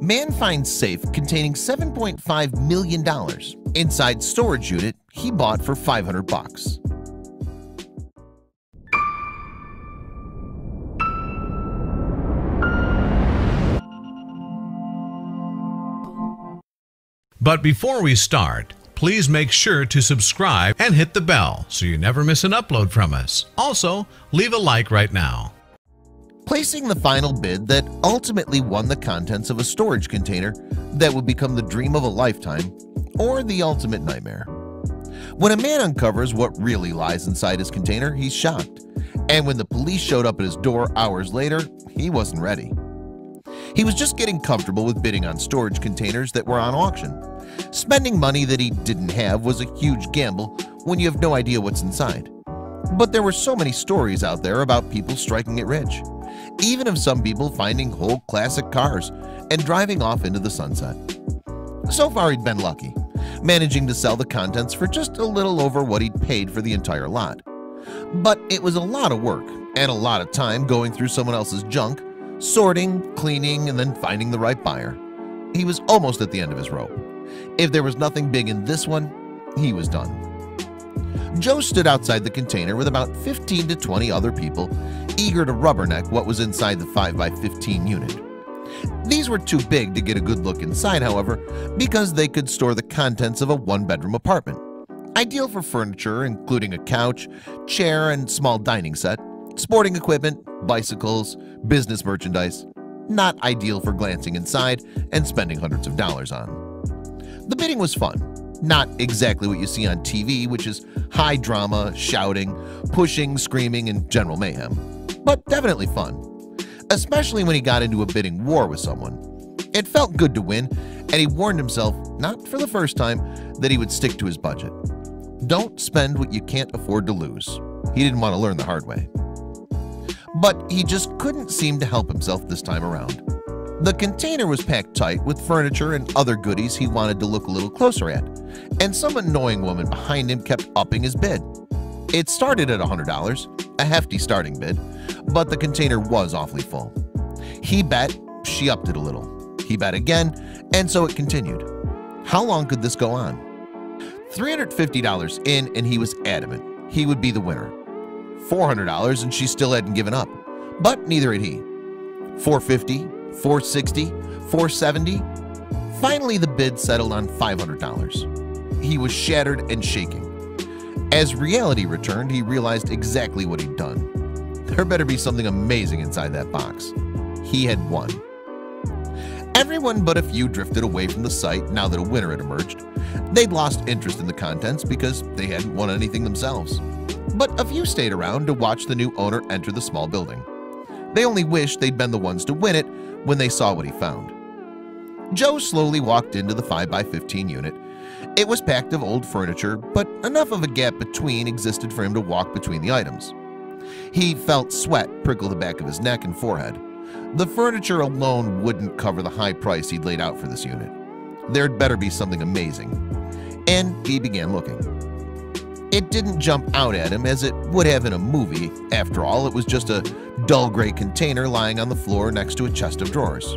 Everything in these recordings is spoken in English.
Man finds safe containing $7.5 million inside storage unit he bought for 500 bucks. But before we start, please make sure to subscribe and hit the bell so you never miss an upload from us. Also, leave a like right now. Placing the final bid that ultimately won the contents of a storage container that would become the dream of a lifetime or the ultimate nightmare. When a man uncovers what really lies inside his container, he's shocked. And when the police showed up at his door hours later, he wasn't ready. He was just getting comfortable with bidding on storage containers that were on auction. Spending money that he didn't have was a huge gamble when you have no idea what's inside. But there were so many stories out there about people striking it rich, even of some people finding whole classic cars and driving off into the sunset. So far he'd been lucky, managing to sell the contents for just a little over what he'd paid for the entire lot. But it was a lot of work and a lot of time going through someone else's junk, sorting, cleaning, and then finding the right buyer. He was almost at the end of his rope. If there was nothing big in this one, he was done. Joe stood outside the container with about 15 to 20 other people eager to rubberneck what was inside the 5x15 unit. These were too big to get a good look inside, however, because they could store the contents of a one-bedroom apartment. Ideal for furniture, including a couch, chair, and small dining set, sporting equipment, bicycles, business merchandise. Not ideal for glancing inside and spending hundreds of dollars on. The bidding was fun. Not exactly what you see on TV, which is high drama, shouting, pushing, screaming, and general mayhem. But definitely fun especially when he got into a bidding war with someone. It felt good to win, and he warned himself, not for the first time, that he would stick to his budget. Don't spend what you can't afford to lose. He didn't want to learn the hard way. But he just couldn't seem to help himself this time around. The container was packed tight with furniture and other goodies he wanted to look a little closer at, and some annoying woman behind him kept upping his bid. It started at $100, a hefty starting bid, but the container was awfully full. He bet, she upped it a little. He bet again, and so it continued. How long could this go on? $350 in and he was adamant he would be the winner. $400 and she still hadn't given up, but neither had he. 450, 460, 470. Finally, the bid settled on $500. He was shattered and shaking. As reality returned, he realized exactly what he'd done. There better be something amazing inside that box. He had won. Everyone but a few drifted away from the site now that a winner had emerged. They'd lost interest in the contents because they hadn't won anything themselves. But a few stayed around to watch the new owner enter the small building. They only wished they'd been the ones to win it when they saw what he found. Joe slowly walked into the 5x15 unit it was packed of old furniture, but enough of a gap between existed for him to walk between the items. He felt sweat prickle the back of his neck and forehead. The furniture alone wouldn't cover the high price he'd laid out for this unit. There'd better be something amazing. And he began looking. It didn't jump out at him as it would have in a movie. After all, it was just a dull gray container lying on the floor next to a chest of drawers.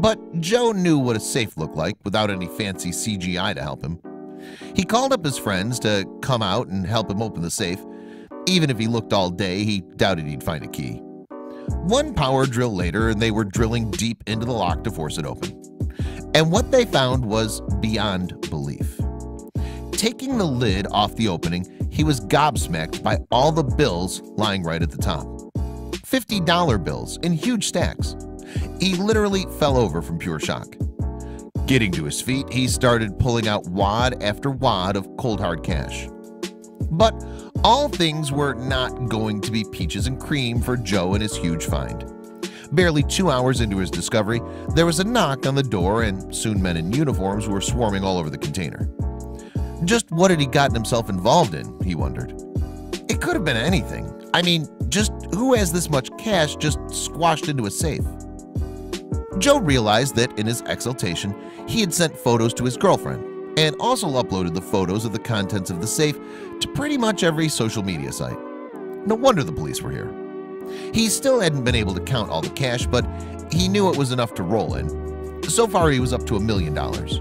But Joe knew what a safe looked like without any fancy CGI to help him. He called up his friends to come out and help him open the safe. Even if he looked all day, he doubted he'd find a key. One power drill later, and they were drilling deep into the lock to force it open. And what they found was beyond belief. Taking the lid off the opening, he was gobsmacked by all the bills lying right at the top. $50 bills in huge stacks. He literally fell over from pure shock. Getting to his feet, he started pulling out wad after wad of cold hard cash. But all things were not going to be peaches and cream for Joe and his huge find. Barely two hours into his discovery, there was a knock on the door and soon men in uniforms were swarming all over the container. Just what had he gotten himself involved in, he wondered. It could have been anything. I mean, just who has this much cash just squashed into a safe? Joe realized that in his exultation, he had sent photos to his girlfriend and also uploaded the photos of the contents of the safe to pretty much every social media site. No wonder the police were here. He still hadn't been able to count all the cash, but he knew it was enough to roll in. So far he was up to a million dollars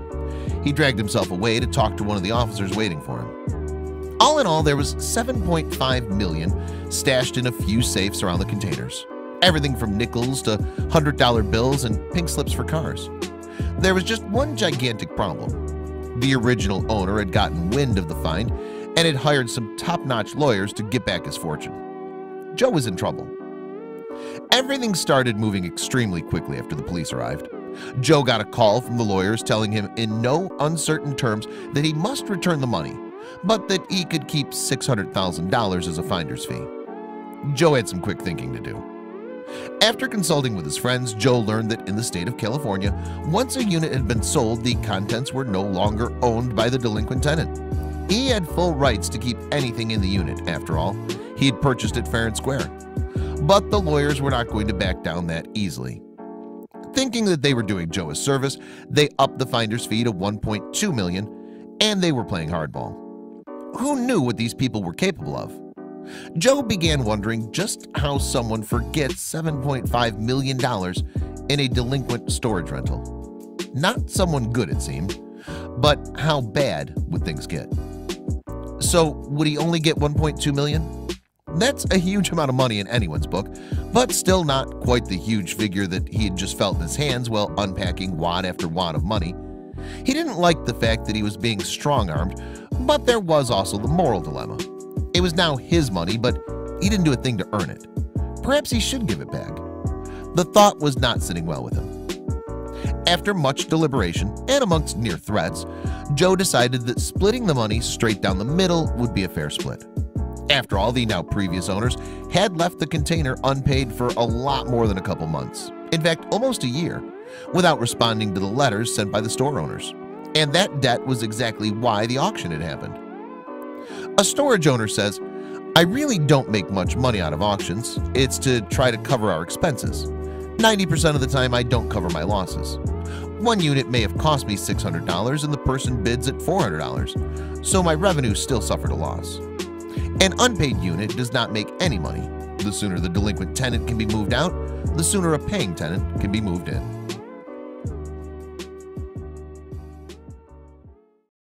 He dragged himself away to talk to one of the officers waiting for him All in all there was 7.5 million stashed in a few safes around the containers Everything from nickels to hundred dollar bills and pink slips for cars. There was just one gigantic problem. The original owner had gotten wind of the find and had hired some top-notch lawyers to get back his fortune. Joe was in trouble. Everything started moving extremely quickly after the police arrived. Joe got a call from the lawyers telling him in no uncertain terms that he must return the money but that he could keep $600,000 as a finder's fee. Joe had some quick thinking to do after consulting with his friends Joe learned that in the state of California once a unit had been sold the contents were no longer owned by the delinquent tenant he had full rights to keep anything in the unit after all he had purchased it fair and square but the lawyers were not going to back down that easily Thinking that they were doing Joe a service, they upped the finder's fee to 1.2 million, and they were playing hardball. Who knew what these people were capable of? Joe began wondering just how someone forgets $7.5 million in a delinquent storage rental. Not someone good, it seemed, but how bad would things get? So would he only get 1.2 million? That's a huge amount of money in anyone's book, but still not quite the huge figure that he had just felt in his hands while unpacking wad after wad of money. He didn't like the fact that he was being strong-armed, but there was also the moral dilemma. It was now his money, but he didn't do a thing to earn it. Perhaps he should give it back. The thought was not sitting well with him. After much deliberation and amongst near threats, Joe decided that splitting the money straight down the middle would be a fair split. After all, the now previous owners had left the container unpaid for a lot more than a couple months. In fact, almost a year, without responding to the letters sent by the store owners. And that debt was exactly why the auction had happened. A storage owner says, I really don't make much money out of auctions. It's to try to cover our expenses. 90% of the time I don't cover my losses. One unit may have cost me $600 and the person bids at $400, so my revenue still suffered a loss. An unpaid unit does not make any money. The sooner the delinquent tenant can be moved out, the sooner a paying tenant can be moved in.